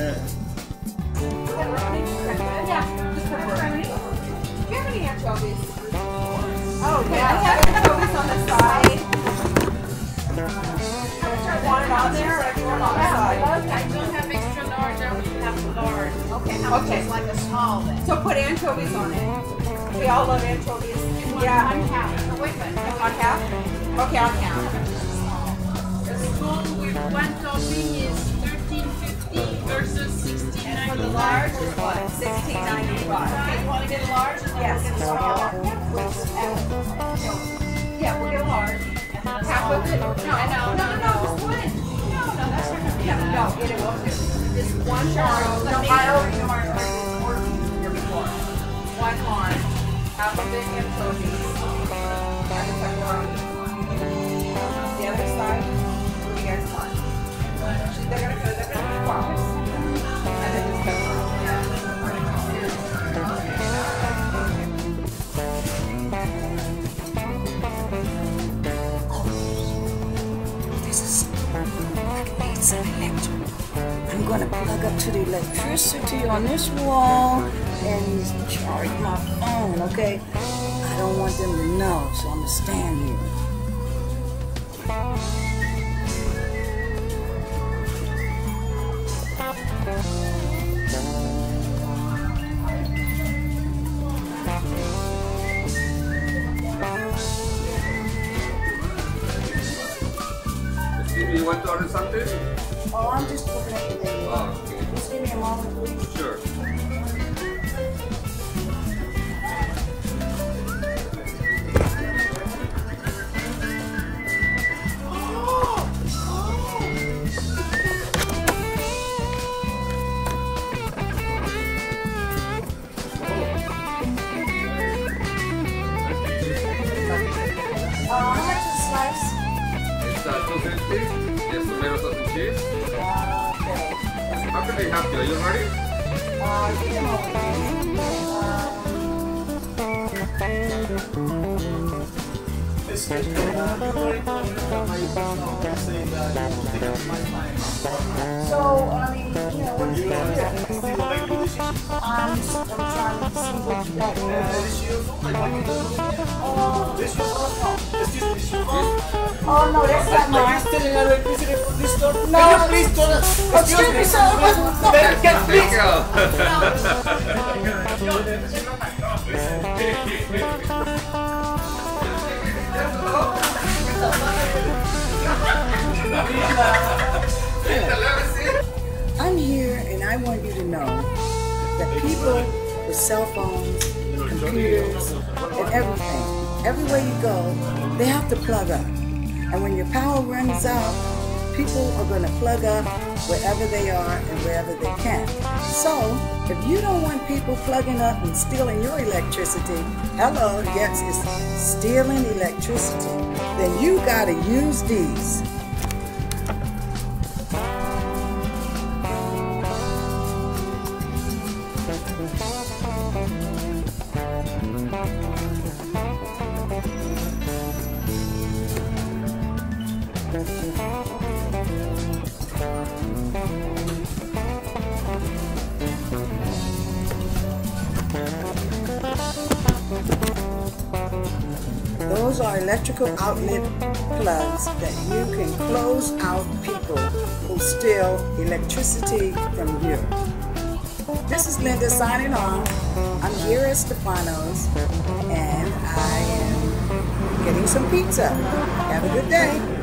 Yeah. Yeah, just remedy. Do you have any anchovies? Oh, yeah, I have anchovies on the side. It on there or everyone on the side? I don't have extra large, I only have large. Okay, How much okay. is like a small then? So put anchovies on it. We all love anchovies. One- Yeah. One half. Oh, wait minute. On half? Okay, on half. The small with one topping is the large is what? Sixteen ninety-five. Okay, you wanna get a large? and Yes. get a small? Yeah, we'll get a large. Half of it? No, no, no, no, no, just one. No, no, that's not gonna be Yeah, enough. no, it won't do. Just one large. No, I already know I already here before. One large, half of it and I need some electric. I'm gonna plug up to the electricity on this wall and charge my phone, okay? I don't want them to know, so I'm gonna stand here. Me, you want to order something? Oh, I'm just looking at the menu. Oh, okay. Just give me a moment, please. Sure. It's uh, 250. Yes, tomato sauce and cheese. Uh, okay. How can help you? Are you ready? Uh. So, I mean, you know, what do you do? I'm, trying to see Oh, no, that's not mine. No, Please turn it. excuse me, sir. No. Then get Thank you. I'm here and I want you to know that people with cell phones, computers, and everything, everywhere you go, they have to plug up. And when your power runs out, people are going to plug up wherever they are and wherever they can. So, if you don't want people plugging up and stealing your electricity, hello, yes, it's stealing electricity, then you got to use these. Those are electrical outlet plugs that you can close out people who steal electricity from you. This is Linda signing off. I'm here at Stefano's and I am getting some pizza. Have a good day.